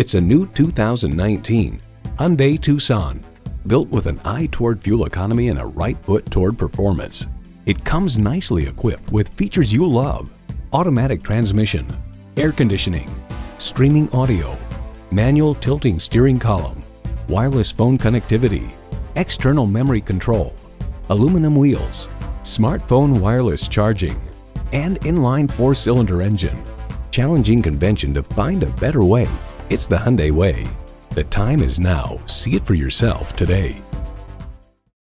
It's a new 2019 Hyundai Tucson, built with an eye toward fuel economy and a right foot toward performance. It comes nicely equipped with features you love. Automatic transmission, air conditioning, streaming audio, manual tilting steering column, wireless phone connectivity, external memory control, aluminum wheels, smartphone wireless charging, and inline four-cylinder engine. Challenging convention to find a better way. It's the Hyundai way. The time is now. See it for yourself today.